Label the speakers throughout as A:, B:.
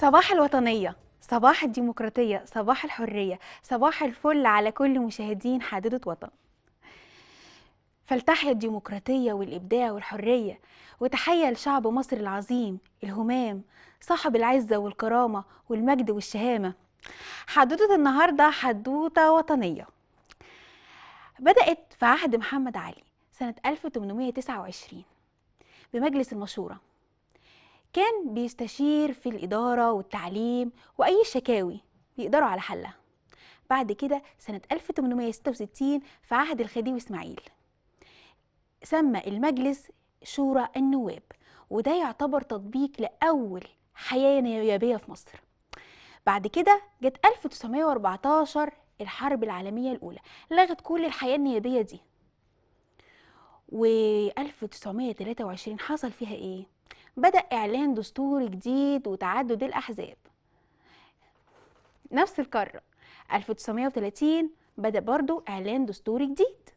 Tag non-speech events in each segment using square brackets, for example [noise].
A: صباح الوطنية صباح الديمقراطية صباح الحرية صباح الفل على كل مشاهدين حادثة وطن. فلتحيا الديمقراطية والإبداع والحرية وتحية لشعب مصر العظيم الهمام صاحب العزة والكرامة والمجد والشهامة. حدوتة النهاردة حدوتة وطنية. بدأت في عهد محمد علي سنة 1829 بمجلس المشورة. كان بيستشير في الإدارة والتعليم وأي شكاوي بيقدروا على حلها. بعد كده سنة 1866 في عهد الخديوي إسماعيل سمى المجلس شورى النواب وده يعتبر تطبيق لأول حياة نيابية في مصر. بعد كده جت 1914 الحرب العالمية الأولى لغت كل الحياة النيابية دي. و 1923 حصل فيها إيه؟ بدأ إعلان دستور جديد وتعدد الأحزاب. نفس القارة 1930 بدأ برضو إعلان دستور جديد.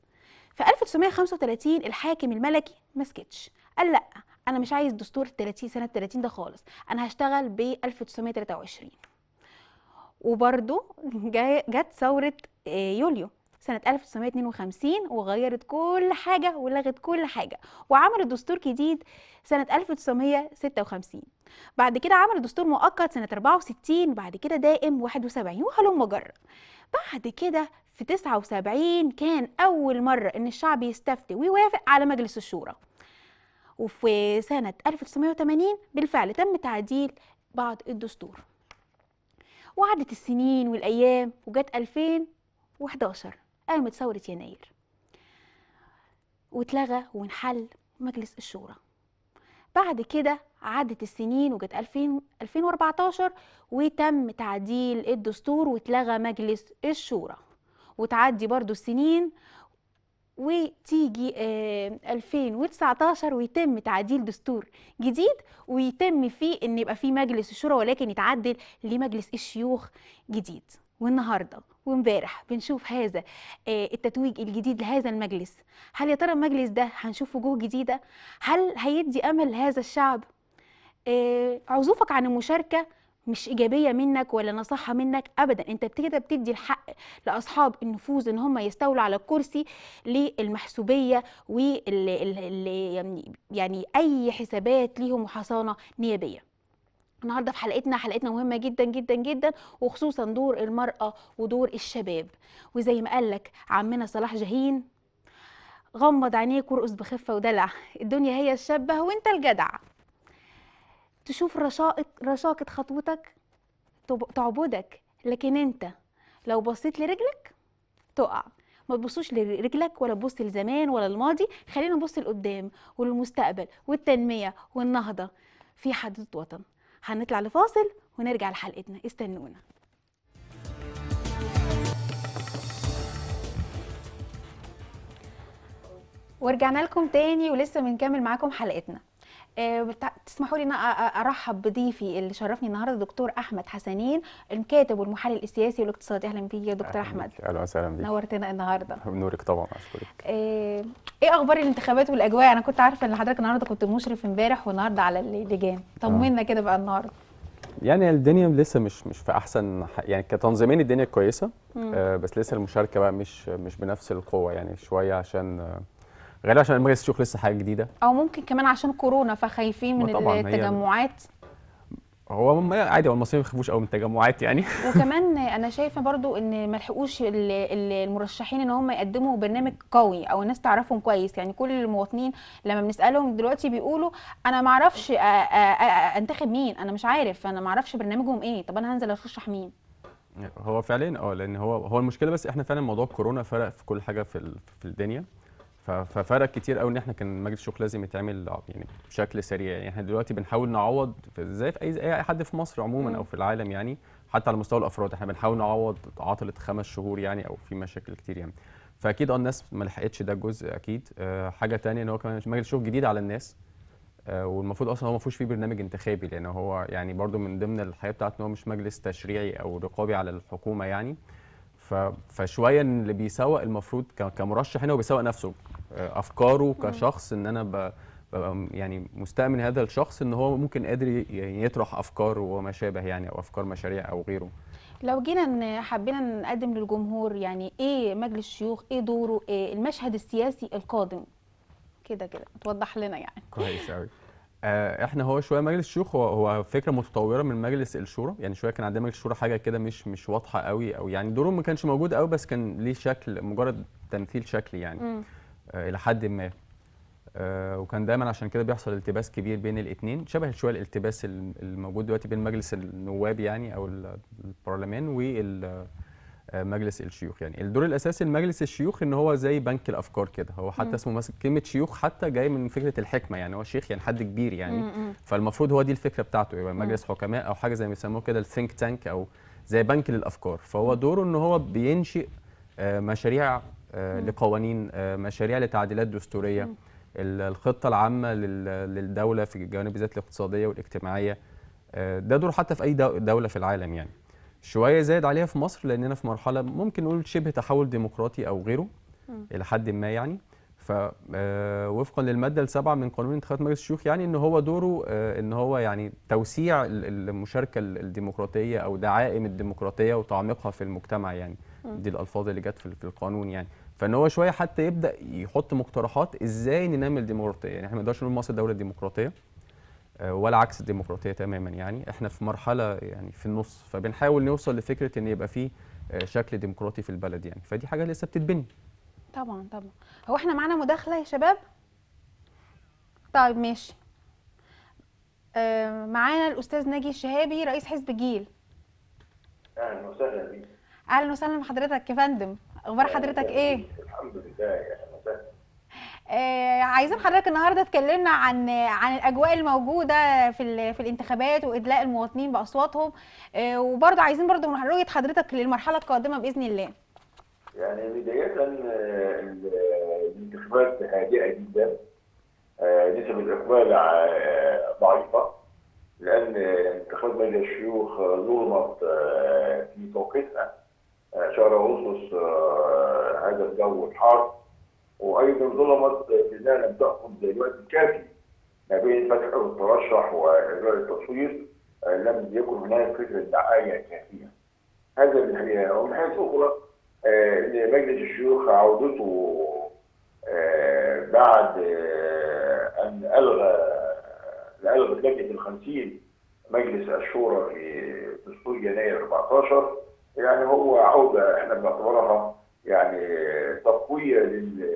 A: في 1935 الحاكم الملكي ما سكتش. قال لأ أنا مش عايز دستور 30 سنة 30 ده خالص. أنا هشتغل ب 1923 وبرضو جت ثورة آه، يوليو. سنة 1952 وغيرت كل حاجة ولغت كل حاجة وعملت دستور جديد سنة 1956 بعد كده عملوا دستور مؤقت سنة 64 بعد كده دائم 71 وهلم جرة بعد كده في 79 كان أول مرة إن الشعب يستفتي ويوافق على مجلس الشورى. وفي سنة 1980 بالفعل تم تعديل بعض الدستور. وعدت السنين والأيام وجت 2011 قامت ثورة يناير. واتلغى وانحل مجلس الشورى. بعد كده عدت السنين وجت 2000 2014 وتم تعديل الدستور واتلغى مجلس الشورى. وتعدي برضو السنين وتيجي آه، 2019 ويتم تعديل دستور جديد ويتم فيه إن يبقى فيه مجلس الشورى ولكن يتعدل لمجلس الشيوخ جديد. والنهارده وامبارح بنشوف هذا آه، التتويج الجديد لهذا المجلس. هل يا ترى المجلس ده هنشوف وجوه جديدة؟ هل هيدي أمل لهذا الشعب؟ آه، عزوفك عن المشاركة مش إيجابية منك ولا نصيحة منك ابدا. أنت كده بتدي الحق لأصحاب النفوذ إن هم يستولوا على الكرسي للمحسوبية يعني يعني أي حسابات ليهم وحصانه نيابية. النهارده في حلقتنا حلقتنا مهمة جدا جدا جدا وخصوصا دور المرأة ودور الشباب. وزي ما قال لك عمنا صلاح جاهين غمض عينيك وارقص بخفة ودلع. الدنيا هي الشابة وانت الجدع. تشوف رشاقة رشاقة خطوتك تعبدك لكن انت لو بصيت لرجلك تقع. ما تبصوش لرجلك ولا تبص لزمان ولا الماضي خلينا نبص لقدام وللمستقبل والتنمية والنهضة في حدث وطن هنطلع لفاصل ونرجع لحلقتنا. استنونا. ورجعنا لكم تاني ولسه بنكمل معاكم حلقتنا. آه، تسمحوا لي إن أرحب بضيفي اللي شرفني النهارده دكتور أحمد حسنين الكاتب والمحلل السياسي والاقتصادي. أهلا بيك يا دكتور
B: أحمد. أهلا وسهلا بيك.
A: نورتنا النهارده.
B: بنورك طبعا أشكرك.
A: آه، إيه أخبار الانتخابات والأجواء؟ أنا كنت عارفة إن حضرتك النهارده كنت مشرف امبارح والنهاردة على اللجان. طمنا كده بقى النهارده.
B: يعني الدنيا لسه مش مش في أحسن يعني كتنظيمين الدنيا
A: كويسة.
B: آه بس لسه المشاركة بقى مش مش بنفس القوة يعني شوية عشان آه غالبا عشان مجلس الشيوخ لسه حاجة جديدة.
A: أو ممكن كمان عشان كورونا فخايفين من التجمعات
B: هو عادي هو المصريين ما بيخافوش قوي من التجمعات يعني. [laughs]
A: وكمان أنا شايفة برضو إن ما لحقوش ال- ال- المرشحين إن هم يقدموا برنامج قوي أو الناس تعرفهم كويس. يعني كل المواطنين لما بنسألهم دلوقتي بيقولوا أنا ما أعرفش أنتخب مين؟ أنا مش عارف أنا ما أعرفش برنامجهم إيه. طب أنا هنزل أرشح مين؟
B: هو فعليا آه لأن هو هو المشكلة بس إحنا فعلا موضوع كورونا فرق في كل حاجة في في الدنيا. ففرق كتير قوي ان إحنا كان مجلس الشيوخ لازم يتعمل يعني بشكل سريع. يعني إحنا دلوقتي بنحاول نعوض في زي في اي أي حد في مصر عموما. أو في العالم يعني حتى على مستوى الأفراد. إحنا بنحاول نعوض عطلة خمس شهور يعني أو في مشاكل كتير يعني. فأكيد آه الناس ما لحقتش ده الجزء أكيد. أه حاجة تانية إن هو كمان مجلس الشيوخ جديد على الناس آه، والمفروض أصلا هو ما فيهوش فيه برنامج انتخابي لأن هو يعني برضو من ضمن الحياة بتاعته إن هو مش مجلس تشريعي أو رقابي على الحكومة يعني. فشوية اللي بيسوق المفروض كمرشح هنا هو بيسوق نفسه. آه، أفكاره كشخص إن أنا ب ببقى م- يعني مستأمن هذا الشخص إن هو ممكن قادر يعني يطرح أفكار وما شابه يعني أو أفكار مشاريع أو غيره.
A: لو جينا حبينا نقدم للجمهور يعني إيه مجلس الشيوخ إيه دوره إيه المشهد السياسي القادم؟ كده كده توضح لنا يعني.
B: كويس قوي آه، إحنا هو شوية مجلس الشيوخ هو هو فكرة متطورة من مجلس الشورى يعني شوية كان عندنا مجلس الشورى حاجة كده مش مش واضحة قوي أو يعني دوره ما كانش موجود قوي بس كان ليه شكل مجرد تمثيل شكلي يعني.
A: مم.
B: آه، إلى حد ما. آه، وكان دايما عشان كده بيحصل التباس كبير بين الاثنين شبه شوية الالتباس ال- الموجود دلوقتي بين مجلس النواب يعني أو ال- البرلمان ومجلس الشيوخ يعني. الدور الأساسي لمجلس الشيوخ إن هو زي بنك الأفكار كده. هو حتى. اسمه مثلا كلمة شيوخ حتى جاي من فكرة الحكمة يعني. هو شيخ يعني حد كبير يعني. فالمفروض هو دي الفكرة بتاعته يبقى مجلس حكماء أو حاجة زي ما بيسموه كده الثينك تانك أو زي بنك للأفكار. فهو دوره إن هو بينشئ آه، مشاريع آه، لقوانين آه، مشاريع لتعديلات دستورية. ال- الخطة العامة لل- للدولة في الجوانب بالذات الاقتصادية والاجتماعية آه، ده دور حتى في أي دو- دولة في العالم يعني. شوية زايد عليها في مصر لأننا في مرحلة ممكن نقول شبه تحول ديمقراطي أو غيره إلى حد ما يعني. ف آه، وفقا للمادة السابعة من قانون انتخابات مجلس الشيوخ يعني إن هو دوره إن هو يعني توسيع ال- المشاركة ال- الديمقراطية أو دعائم الديمقراطية وتعميقها في المجتمع يعني. دي الألفاظ اللي جت في القانون يعني. فإن هو شوية حتى يبدأ يحط مقترحات إزاي ننمي الديمقراطية. يعني إحنا ما نقدرش نقول مصر دولة ديمقراطية آه، ولا عكس الديمقراطية تماما. يعني إحنا في مرحلة يعني في النص فبنحاول نوصل لفكرة إن يبقى في آه، شكل ديمقراطي في البلد يعني. فدي حاجة لسه بتتبني.
A: طبعا طبعا. هو إحنا معانا مداخلة يا شباب؟ طيب ماشي. آه معانا الأستاذ ناجي الشهابي رئيس حزب جيل.
C: أهلا وسهلا بيك.
A: أهلا وسهلا بحضرتك يا فندم. أخبار حضرتك إيه؟
C: الحمد لله يا
A: آه عايزين حضرتك النهارده تكلمنا عن عن الأجواء الموجودة في في الانتخابات وإدلاء المواطنين بأصواتهم. آه وبرضه عايزين برضه من رؤية حضرتك للمرحلة القادمة بإذن الله.
C: يعني بداية آه، ال- الانتخابات هادئة جدا. آه، نسب الإقبال آه، ضعيفة. لأن انتخابات مجلس الشيوخ آه، آه، في توقيتها آه، شهر أغسطس آه، هذا الجو الحار. وأيضا ظلمت بأنها لم تأخذ الوقت الكافي ما بين فتح الترشح وإجراء التصويت آه، لم يكن هناك فكرة دعاية كافية. هذا من حيث ومن حيث أخرى آه، مجلس الشيوخ عودته بعد آه، أن ألغى ألغت لجنة الخمسين مجلس الشورى في دستور يناير 14 يعني هو عودة إحنا بنعتبرها يعني تقوية لل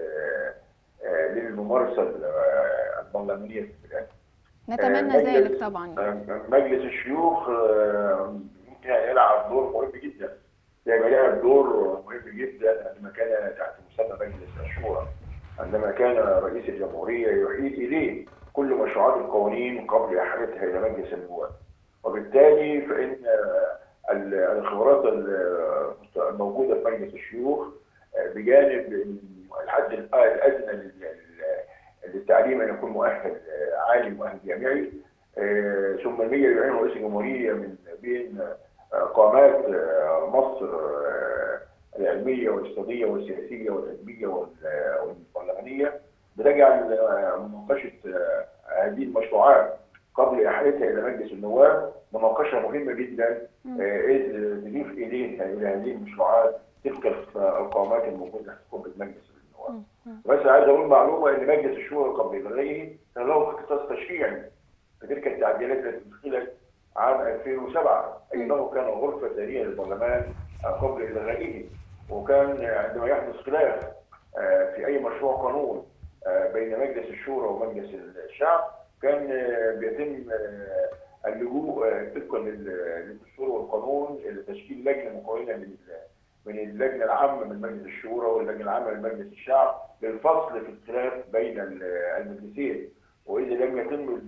C: آه، للممارسة آه، البرلمانية في البلاد.
A: نتمنى
C: مجلس-
A: ذلك طبعا.
C: مجلس الشيوخ آه، ممكن يلعب دور مهم جدا. زي ما لعب دور مهم جدا عندما كان تحت مسمى مجلس الشورى عندما كان رئيس الجمهورية يحيل إليه كل مشروعات القوانين قبل إحالتها إلى مجلس النواب. وبالتالي آه، ال- الخبرات ال- الموجودة في مجلس الشيوخ آه، بجانب الحد لل- للتعليم أن يكون مؤهل آه، عالي مؤهل جامعي. آه، ثم المية يعين رئيس الجمهورية من بين قامات مصر آه، العلمية والاقتصادية والسياسية والأدبية وال- والبرلمانية. بتجعل آه، مناقشة آه، هذه المشروعات قبل إحالتها إلى مجلس النواب مناقشة مهمة جدا آه، إذ تضيف إليها إلى هذه المشروعات تلك القامات الموجودة في قبة مجلس النواب. بس عايز أقول معلومة إن مجلس الشورى قبل إلغائه كان له اختصاص تشريعي. في تلك التعديلات التي ادخلت عام 2007 أي أنه كان غرفة ثانية للبرلمان قبل إلغائه وكان عندما يحدث خلاف آه، في أي مشروع قانون آه، بين مجلس الشورى ومجلس الشعب كان بيتم آه، اللجوء آه، طبقا لل- للدستور والقانون إلى تشكيل لجنة مكونة من من اللجنة العامة من مجلس الشورى واللجنة العامة من مجلس الشعب للفصل في الخلاف بين ال- المجلسين. وإذا لم يتم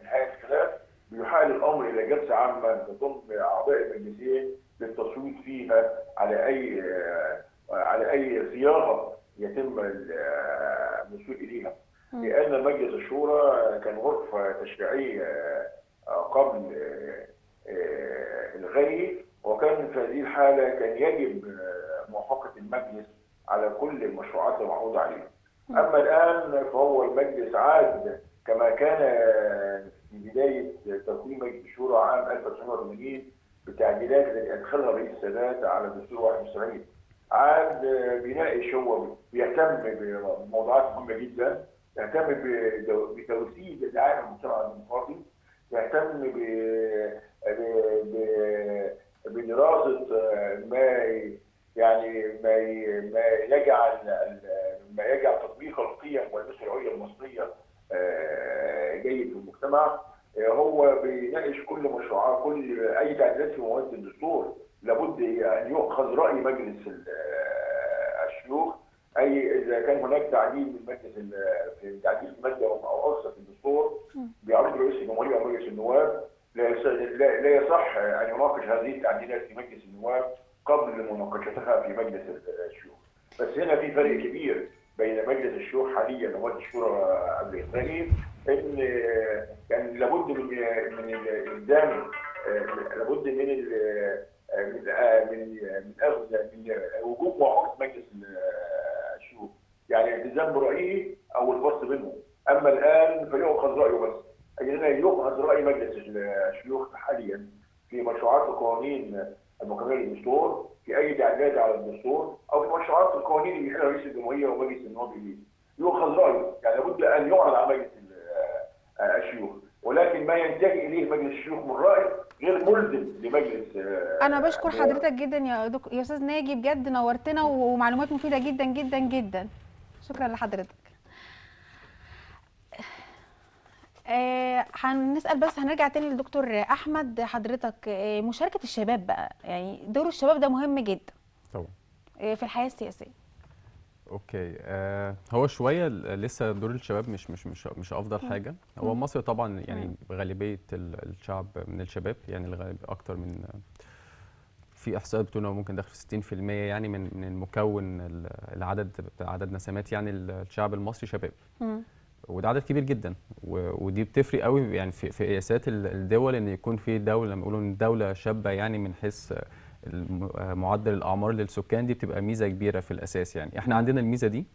C: إنهاء الخلاف بيحال الأمر إلى جلسة عامة تضم أعضاء المجلسين للتصويت فيها على أي آه، على أي صياغة يتم ال- الوصول إليها. لأن مجلس الشورى كان غرفة تشريعية آه، قبل آه، آه، الغي وكان في هذه الحالة كان يجب موافقة المجلس على كل المشروعات المعروضة عليه. أما الآن فهو المجلس عاد كما كان في بداية تكوين مجلس الشورى عام 1980 بالتعديلات التي أدخلها الرئيس السادات على الدستور 71 عاد بيناقش هو بيهتم بموضوعات مهمة جدا. يهتم بدو- بتوسيع دعاية المجتمع الديمقراطي يهتم ب بدراسة ما يعني ما ما يجعل ما يجعل تطبيق القيم والمشروعيه المصرية آه، جيد في المجتمع. آه، هو بيناقش كل مشروعات كل أي تعديلات في مواد الدستور لابد أن يؤخذ رأي مجلس آه، الشيوخ. أي إذا كان هناك تعديل من مجلس في تعديل في ماده أو في الدستور بيعرض رئيس الجمهورية أو مجلس النواب. لا يص- لا- لا يصح أن يناقش هذه التعديلات في مجلس النواب قبل مناقشتها في مجلس الشيوخ. بس هنا في فرق كبير بين مجلس الشيوخ حاليا ومجلس الشورى الاسباني إن يعني لابد من من الالزام لابد من ال- من من من اخذ من وجوب موافقه مجلس يعني الالتزام برأيه أو الفصل بينهم أما الآن فيؤخذ رأيه بس. أي هنا يؤخذ رأي مجلس الشيوخ حاليا في مشروعات القوانين المكمله للدستور في أي تعديلات على الدستور أو في مشروعات القوانين اللي بيحلها رئيس الجمهوريه ومجلس النواب يؤخذ رأيه. يعني لابد أن يعرض على مجلس ال- الشيوخ. ولكن ما ينتهي إليه مجلس الشيوخ من رأي غير ملزم لمجلس آه،
A: أنا بشكر. حضرتك جدا يا دك... يا أستاذ ناجي بجد نورتنا ومعلومات مفيدة جدا جدا جدا. شكرا لحضرتك. آه هنسال بس هنرجع تاني للدكتور أحمد. حضرتك آه مشاركة الشباب بقى يعني دور الشباب ده مهم جدا.
B: طبعا.
A: آه في الحياة السياسية.
B: أوكي. آه هو شوية لسه دور الشباب مش مش مش مش أفضل حاجة. هو مصر طبعا يعني غالبية ال- الشعب من الشباب يعني أكتر من في احصائيات بتقول إنه ممكن داخل في 60% يعني من من المكون ال- العدد عدد نسمات يعني ال- الشعب المصري شباب.
A: مم.
B: وده عدد كبير جدا. ودي بتفرق قوي يعني في في قياسات ال- الدول إن يكون في دولة لما يقولوا إن دولة شابة يعني من حيث معدل الأعمار للسكان دي بتبقى ميزة كبيرة في الأساس يعني. إحنا عندنا الميزة دي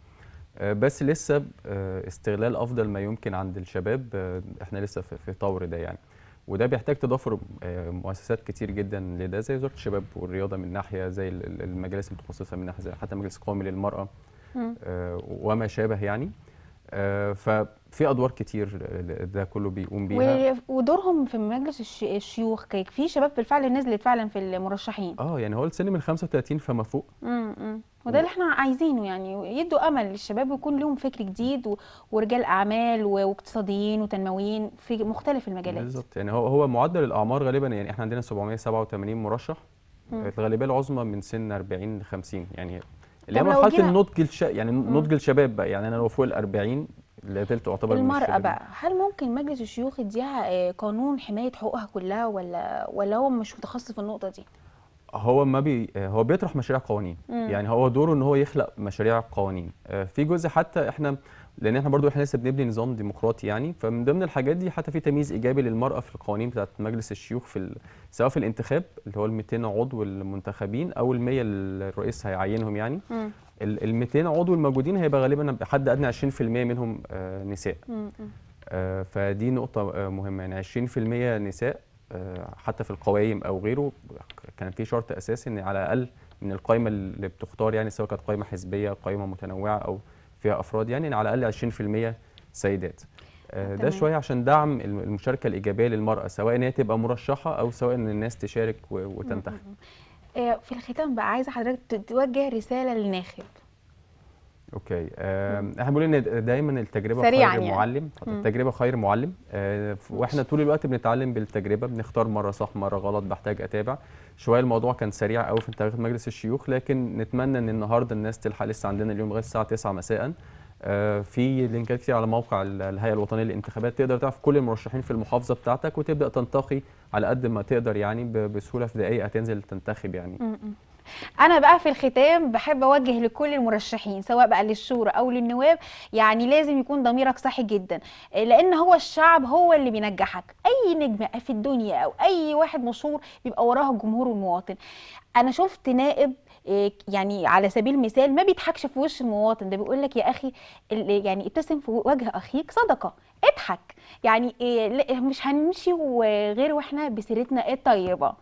B: آه، بس لسه آه، استغلال أفضل ما يمكن عند الشباب آه، إحنا لسه في طور ده يعني. وده بيحتاج تضافر آه، مؤسسات كتير جدا لده زي وزاره الشباب والرياضة من ناحية زي ال- ال- المجالس المتخصصة من ناحية زي حتى مجلس قومي
A: للمرأة.
B: آه، وما شابه يعني آه، ففي أدوار كتير ده كله بيقوم بيها.
A: ودورهم في مجلس الش- الشيوخ في شباب بالفعل نزلت فعلا في المرشحين.
B: آه يعني هو السن من 35 فما فوق.
A: امم وده اللي إحنا عايزينه يعني يدوا أمل للشباب ويكون لهم فكر جديد و- ورجال أعمال واقتصاديين وتنمويين في مختلف المجالات.
B: بالظبط. يعني هو هو معدل الأعمار غالبا يعني إحنا عندنا 787 مرشح. الغالبيه العظمى من سن 40 ل 50 يعني اللي هي
A: مرحلة
B: النضج الش... يعني نضج الشباب بقى. يعني أنا لو فوق ال 40 لا زلت من
A: المرأة. بقى هل ممكن مجلس الشيوخ يديها آه، قانون حماية حقوقها كلها ولا ولا هو مش متخصص في النقطة دي؟
B: هو ما بي هو بيطرح مشاريع قوانين
A: مم.
B: يعني هو دوره إن هو يخلق مشاريع قوانين آه، في جزء حتى إحنا لأن إحنا برضو إحنا لسه بنبني نظام ديمقراطي يعني فمن ضمن الحاجات دي حتى في تمييز إيجابي للمرأة في القوانين بتاعت مجلس الشيوخ في. سواء في الانتخاب اللي هو ال 200 عضو المنتخبين أو ال 100 اللي الرئيس هيعينهم يعني. ال 200 عضو الموجودين هيبقى غالبا حد أدنى 20% منهم آه، نساء
A: مم.
B: آه، فدي نقطة آه، مهمة يعني 20% نساء حتى في القوائم أو غيره كان في شرط أساسي إن على الأقل من القائمة اللي بتختار يعني سواء كانت قائمة حزبية قائمة متنوعة أو فيها أفراد يعني إن على الأقل 20% سيدات. آه، ده
A: تمام.
B: شوية عشان دعم الم- المشاركة الإيجابية للمرأة سواء إن هي تبقى مرشحة أو سواء إن الناس تشارك وتنتخب.
A: آه، في الختام بقى عايزة حضرتك توجه رسالة للناخب.
B: أوكي. إحنا بنقول إن دايما
A: التجربة
B: خير
A: يعني.
B: معلم. التجربة خير معلم. آه، وإحنا طول الوقت بنتعلم بالتجربة بنختار مرة صح مرة غلط بحتاج أتابع. شوية الموضوع كان سريع قوي في انتخابات مجلس الشيوخ لكن نتمنى إن النهارده الناس تلحق لسه عندنا اليوم لغايه الساعة 9 مساء. آه، في لينكات كتير على موقع ال- الهيئة الوطنية للانتخابات. تقدر تعرف كل المرشحين في المحافظة بتاعتك وتبدأ تنتقي على قد ما تقدر يعني بسهولة في دقائق هتنزل تنتخب يعني.
A: أنا بقى في الختام بحب أوجه لكل المرشحين سواء بقى للشورى أو للنواب يعني لازم يكون ضميرك صحي جدا آه، لأن هو الشعب هو اللي بينجحك. أي نجم في الدنيا أو أي واحد مشهور بيبقى وراه الجمهور والمواطن أنا شفت نائب آه، يعني على سبيل المثال ما بيضحكش في وش المواطن ده بيقول لك يا أخي يعني ابتسم في وجه أخيك صدقة نضحك يعني لا- مش هنمشي وغير وإحنا بسيرتنا الطيبة.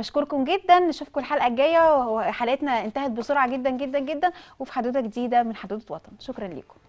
A: بشكركم جدا. نشوفكم الحلقة الجاية وحلقتنا انتهت بسرعة جدا جدا جدا وفي حدوتة جديدة من حدوتة وطن. شكرا لكم